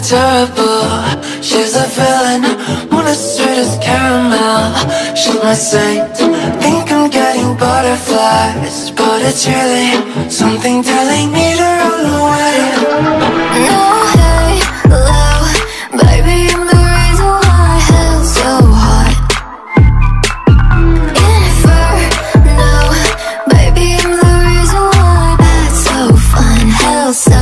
terrible. She's a villain, one as sweet as caramel. She's my saint, think I'm getting butterflies. But it's really something telling me to run away. No, hey, low, baby, I'm the reason why hell's so hot. Inferno, baby, I'm the reason why that's so fun. Hell's so